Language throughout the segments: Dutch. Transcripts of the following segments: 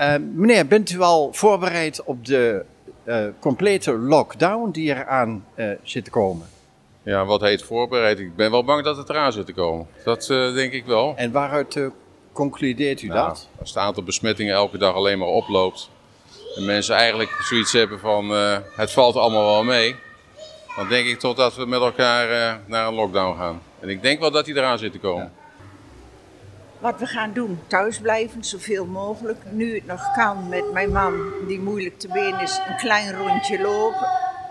Uh, meneer, bent u al voorbereid op de uh, complete lockdown die eraan uh, zit te komen? Ja, wat heet voorbereid? Ik ben wel bang dat het eraan zit te komen. Dat denk ik wel. En waaruit concludeert u nou, dat? Als het aantal besmettingen elke dag alleen maar oploopt. En mensen eigenlijk zoiets hebben van het valt allemaal wel mee. Dan denk ik totdat we met elkaar naar een lockdown gaan. En ik denk wel dat die eraan zit te komen. Ja. Wat we gaan doen, thuis blijven zoveel mogelijk. Nu het nog kan met mijn man, die moeilijk te been is, een klein rondje lopen.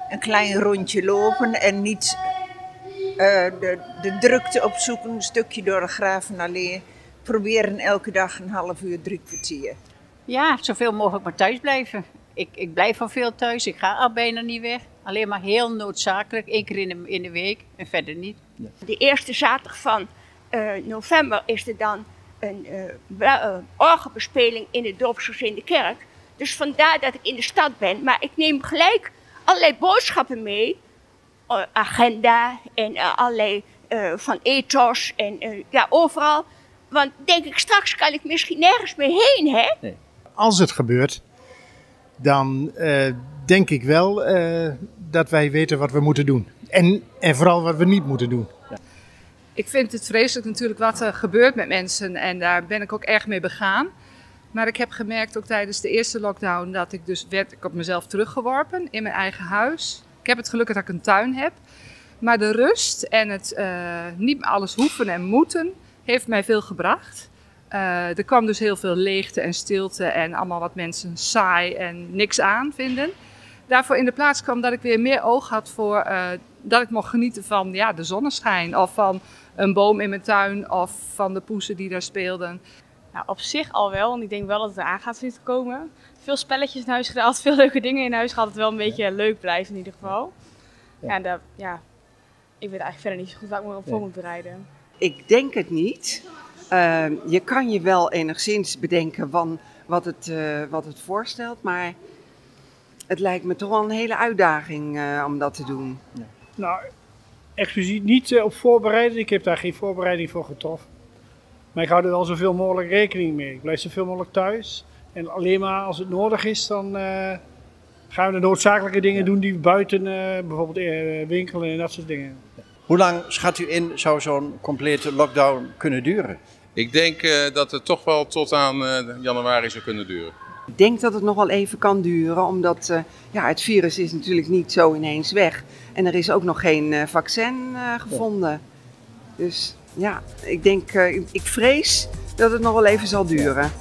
Een klein rondje lopen en niet uh, de, de drukte opzoeken, een stukje door de Gravenallee. Proberen elke dag een half uur, drie kwartier. Ja, zoveel mogelijk maar thuis blijven. Ik, ik blijf al veel thuis, ik ga al bijna niet weg. Alleen maar heel noodzakelijk, één keer in de, in de week en verder niet. De eerste zaterdag van uh, november is er dan een uh, orgelbespeling in het dorpshuis in de kerk. Dus vandaar dat ik in de stad ben. Maar ik neem gelijk allerlei boodschappen mee. agenda en allerlei van ethos en ja, overal. Want denk ik, straks kan ik misschien nergens meer heen, hè? Als het gebeurt, dan denk ik wel dat wij weten wat we moeten doen. En, en vooral wat we niet moeten doen. Ik vind het vreselijk natuurlijk wat er gebeurt met mensen en daar ben ik ook erg mee begaan. Maar ik heb gemerkt ook tijdens de eerste lockdown dat ik dus werd ik op mezelf teruggeworpen in mijn eigen huis. Ik heb het gelukkig dat ik een tuin heb. Maar de rust en het uh, niet alles hoeven en moeten heeft mij veel gebracht. Uh, er kwam dus heel veel leegte en stilte en allemaal wat mensen saai en niks aan vinden. Daarvoor in de plaats kwam dat ik weer meer oog had voor uh, dat ik mocht genieten van ja, de zonneschijn of van een boom in mijn tuin of van de poesen die daar speelden. Nou, op zich al wel, want ik denk wel dat het eraan gaat zitten komen. Veel spelletjes in huis gedaan, veel leuke dingen in huis gehad. Het wel een beetje leuk blijven in ieder geval. Ja, ja, dat, ja ik weet eigenlijk verder niet zo goed waar ik me op voor moet bereiden. Ik denk het niet. Uh, je kan je wel enigszins bedenken van wat het, uh, wat het voorstelt, maar het lijkt me toch wel een hele uitdaging uh, om dat te doen. Ja. Nou, expliciet niet uh, op voorbereiden. Ik heb daar geen voorbereiding voor getroffen. Maar ik hou er wel zoveel mogelijk rekening mee. Ik blijf zoveel mogelijk thuis. En alleen maar als het nodig is, dan uh, gaan we de noodzakelijke dingen doen die buiten bijvoorbeeld winkelen en dat soort dingen. Hoe lang schat u in zou zo'n complete lockdown kunnen duren? Ik denk dat het toch wel tot aan januari zou kunnen duren. Ik denk dat het nog wel even kan duren, omdat uh, ja, het virus is natuurlijk niet zo ineens weg. En er is ook nog geen uh, vaccin uh, gevonden. Ja. Dus ja, ik denk, ik vrees dat het nog wel even zal duren.